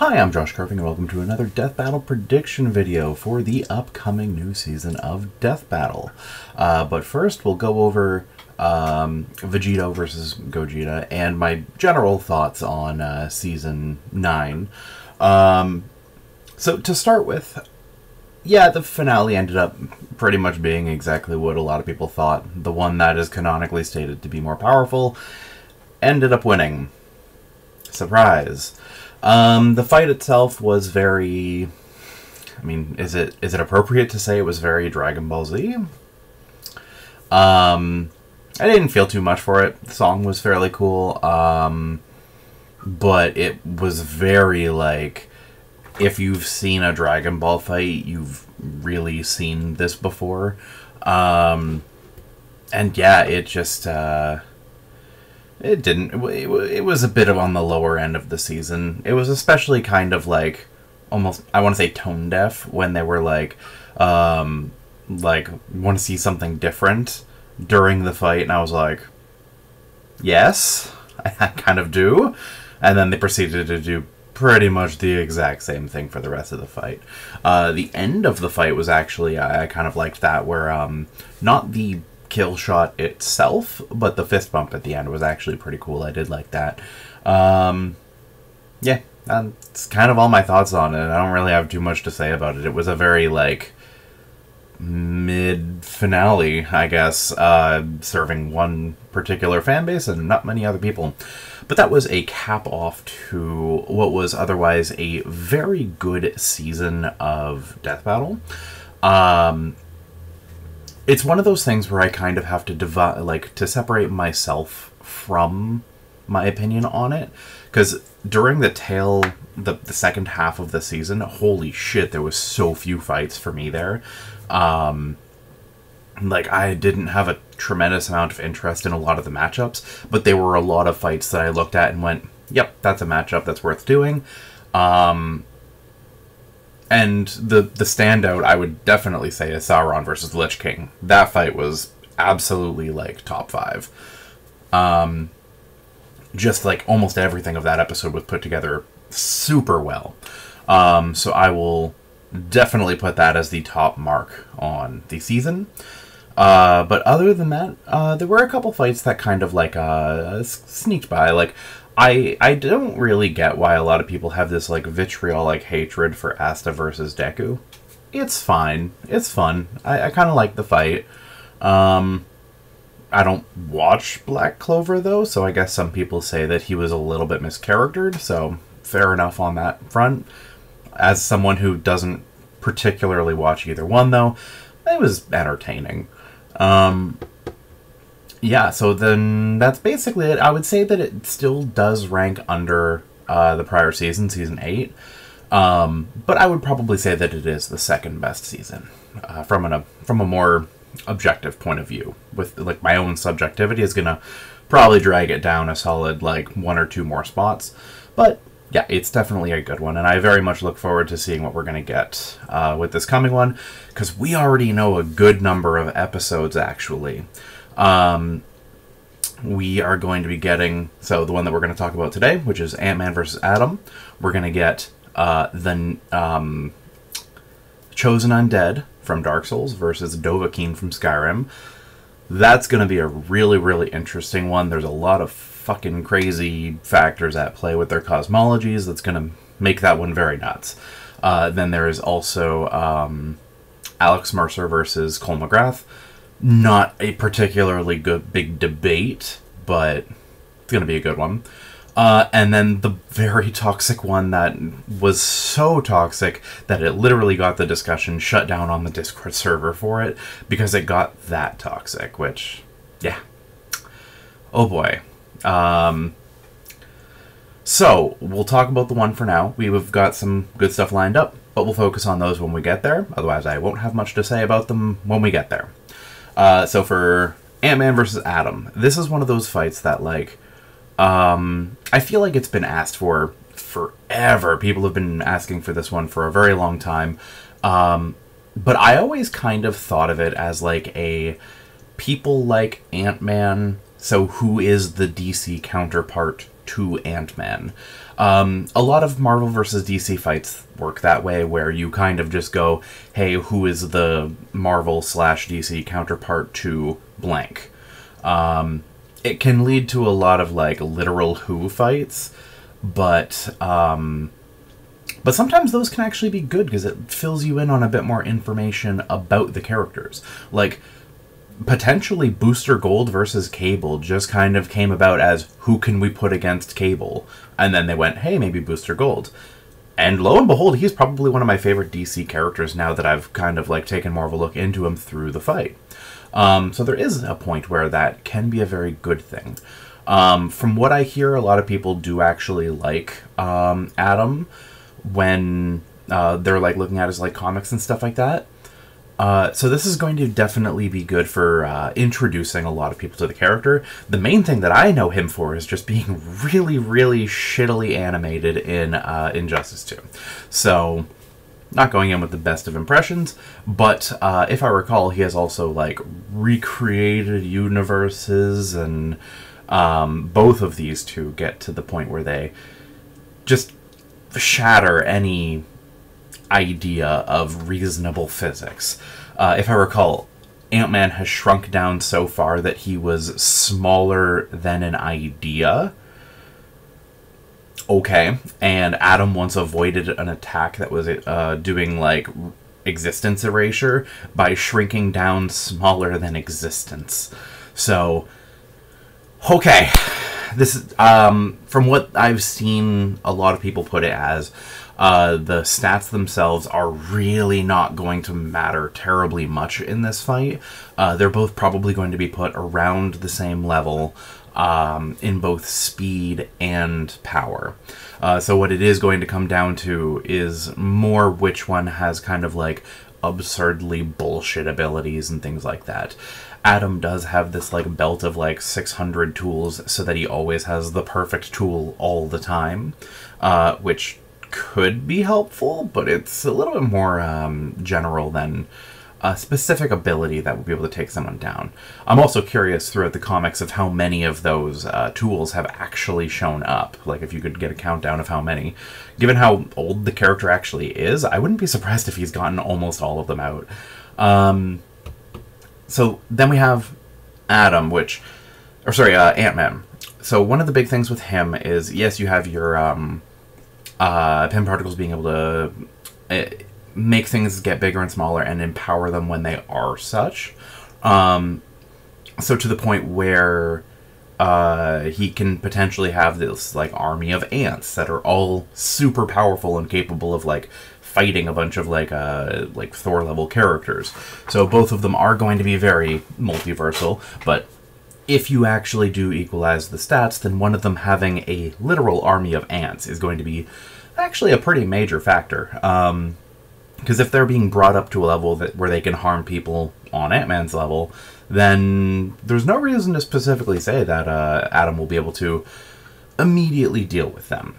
Hi, I'm Josh Carving, and welcome to another Death Battle prediction video for the upcoming new season of Death Battle. Uh, but first, we'll go over um, Vegito versus Gogeta and my general thoughts on uh, season 9. Um, so, to start with, yeah, the finale ended up pretty much being exactly what a lot of people thought. The one that is canonically stated to be more powerful ended up winning. Surprise. Um, the fight itself was very. I mean, is it is it appropriate to say it was very Dragon Ball Z? Um, I didn't feel too much for it. The song was fairly cool, um, but it was very like if you've seen a Dragon Ball fight, you've really seen this before. Um, and yeah, it just. Uh, it didn't. It, was a bit of on the lower end of the season. It was especially kind of like almost I want to say tone deaf when they were like, um, like want to see something different during the fight, and I was like, yes, I kind of do. And then they proceeded to do pretty much the exact same thing for the rest of the fight. Uh, the end of the fight was actually I, I kind of liked that where um, not the kill shot itself, but the fist bump at the end was actually pretty cool. I did like that. Um, yeah, that's kind of all my thoughts on it. I don't really have too much to say about it. It was a very like mid finale, I guess, uh, serving one particular fan base and not many other people. But that was a cap off to what was otherwise a very good season of Death Battle. Um, it's one of those things where I kind of have to divide, like, to separate myself from my opinion on it. Because during the tail, the, the second half of the season, holy shit, there was so few fights for me there. Um, like, I didn't have a tremendous amount of interest in a lot of the matchups, but there were a lot of fights that I looked at and went, yep, that's a matchup that's worth doing. Um, and the the standout, I would definitely say, is Sauron versus Lich King. That fight was absolutely like top five. Um, just like almost everything of that episode was put together super well. Um, so I will definitely put that as the top mark on the season. Uh, but other than that, uh, there were a couple fights that kind of like uh, sneaked by. Like I I don't really get why a lot of people have this like vitriolic hatred for Asta versus Deku. It's fine. It's fun. I, I kind of like the fight. Um, I don't watch Black Clover though, so I guess some people say that he was a little bit mischaractered. So fair enough on that front. As someone who doesn't particularly watch either one though, it was entertaining. Um, yeah, so then that's basically it. I would say that it still does rank under uh, the prior season, season eight. Um, but I would probably say that it is the second best season uh, from an, a from a more objective point of view. With like my own subjectivity is gonna probably drag it down a solid like one or two more spots. But yeah, it's definitely a good one, and I very much look forward to seeing what we're gonna get uh, with this coming one because we already know a good number of episodes actually. Um, we are going to be getting so the one that we're going to talk about today, which is Ant Man versus Atom. We're going to get uh, the um, Chosen Undead from Dark Souls versus Dovahkiin from Skyrim. That's going to be a really really interesting one. There's a lot of fucking crazy factors at play with their cosmologies. That's going to make that one very nuts. Uh, then there is also um, Alex Mercer versus Cole McGrath not a particularly good big debate, but it's gonna be a good one. Uh, and then the very toxic one that was so toxic that it literally got the discussion shut down on the Discord server for it because it got that toxic. Which, yeah, oh boy. Um, so we'll talk about the one for now. We've got some good stuff lined up, but we'll focus on those when we get there. Otherwise, I won't have much to say about them when we get there. Uh, so for Ant Man versus Atom, this is one of those fights that like um, I feel like it's been asked for forever. People have been asking for this one for a very long time. Um, but I always kind of thought of it as like a people like Ant Man. So who is the DC counterpart to Ant Man. Um, a lot of Marvel versus DC fights work that way, where you kind of just go, "Hey, who is the Marvel slash DC counterpart to blank?" Um, it can lead to a lot of like literal Who fights, but um, but sometimes those can actually be good because it fills you in on a bit more information about the characters. Like potentially Booster Gold versus Cable just kind of came about as who can we put against Cable, and then they went, hey, maybe Booster Gold. And lo and behold, he's probably one of my favorite DC characters now that I've kind of like taken more of a look into him through the fight. Um, so there is a point where that can be a very good thing. Um, from what I hear, a lot of people do actually like um, Atom when uh, they're like looking at his like comics and stuff like that. Uh, so this is going to definitely be good for uh, introducing a lot of people to the character. The main thing that I know him for is just being really, really shittily animated in uh, Injustice 2. So, not going in with the best of impressions, but uh, if I recall, he has also like recreated universes, and um, both of these two get to the point where they just shatter any idea of reasonable physics. Uh, if I recall, Ant Man has shrunk down so far that he was smaller than an idea. Okay, and Atom once avoided an attack that was uh, doing like existence erasure by shrinking down smaller than existence. So, okay, this um, from what I've seen, a lot of people put it as uh, the stats themselves are really not going to matter terribly much in this fight. Uh, they're both probably going to be put around the same level um, in both speed and power. Uh, so what it is going to come down to is more which one has kind of like absurdly bullshit abilities and things like that. Atom does have this like belt of like 600 tools so that he always has the perfect tool all the time, uh, which could be helpful, but it's a little bit more um, general than a specific ability that would be able to take someone down. I'm also curious throughout the comics of how many of those uh, tools have actually shown up. Like, if you could get a countdown of how many. Given how old the character actually is, I wouldn't be surprised if he's gotten almost all of them out. Um, so then we have Atom, which, or sorry, uh, Ant Man. So one of the big things with him is yes, you have your um, uh, Pym particles being able to uh, make things get bigger and smaller and empower them when they are such. Um, so to the point where uh, he can potentially have this like army of ants that are all super powerful and capable of like fighting a bunch of like uh like Thor level characters. So both of them are going to be very multiversal, but if you actually do equalize the stats, then one of them having a literal army of ants is going to be actually a pretty major factor. Um, because if they're being brought up to a level that where they can harm people on Ant Man's level, then there's no reason to specifically say that uh, Atom will be able to immediately deal with them.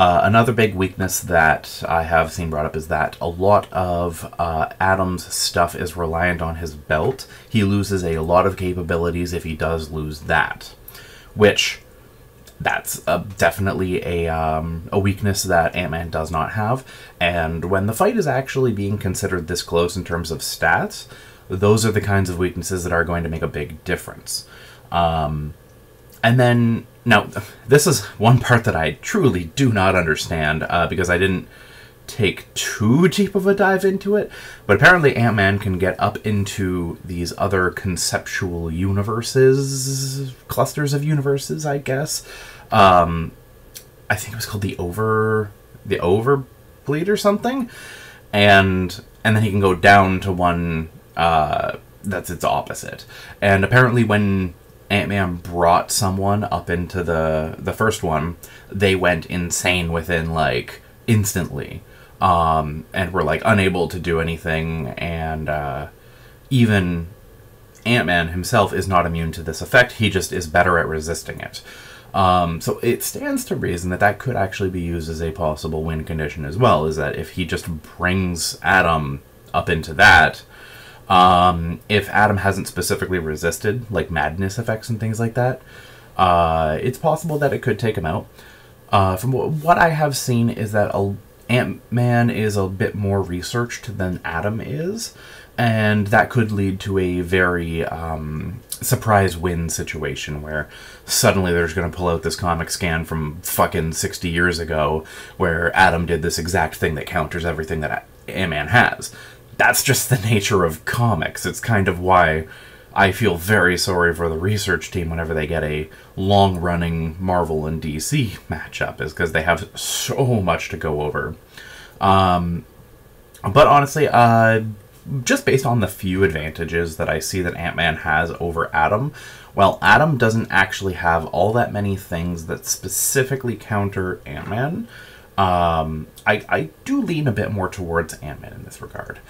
Uh, another big weakness that I have seen brought up is that a lot of uh, Atom's stuff is reliant on his belt. He loses a lot of capabilities if he does lose that, which that's uh, definitely a um, a weakness that Ant Man does not have. And when the fight is actually being considered this close in terms of stats, those are the kinds of weaknesses that are going to make a big difference. Um, and then now, this is one part that I truly do not understand uh, because I didn't take too deep of a dive into it, but apparently Ant Man can get up into these other conceptual universes, clusters of universes, I guess. Um, I think it was called the Over, the Overbleed or something, and and then he can go down to one uh, that's its opposite. And apparently, when Ant Man brought someone up into the the first one, they went insane within like instantly, um, and were like unable to do anything, and uh, even Ant Man himself is not immune to this effect. He just is better at resisting it. Um, so it stands to reason that that could actually be used as a possible win condition as well. Is that if he just brings Atom up into that, um, if Atom hasn't specifically resisted like madness effects and things like that, Uh, it's possible that it could take him out. Uh, from what I have seen is that Ant Man is a bit more researched than Atom is, and that could lead to a very um, surprise win situation where suddenly they're going to pull out this comic scan from fucking 60 years ago where Atom did this exact thing that counters everything that Ant Man has. That's just the nature of comics. It's kind of why I feel very sorry for the research team whenever they get a long running Marvel and DC matchup, is because they have so much to go over. Um, but honestly, uh, just based on the few advantages that I see that Ant Man has over Atom, well, Atom doesn't actually have all that many things that specifically counter Ant Man. Um, I, I do lean a bit more towards Ant Man in this regard.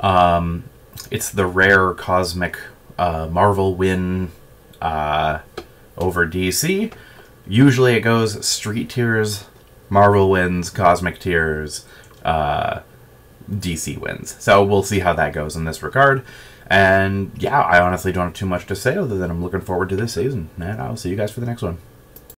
Um, it's the rare cosmic uh, Marvel win uh, over DC. Usually it goes Street tiers, Marvel wins, Cosmic tiers, uh, DC wins. So we'll see how that goes in this regard. And yeah, I honestly don't have too much to say other than I'm looking forward to this season. And I'll see you guys for the next one.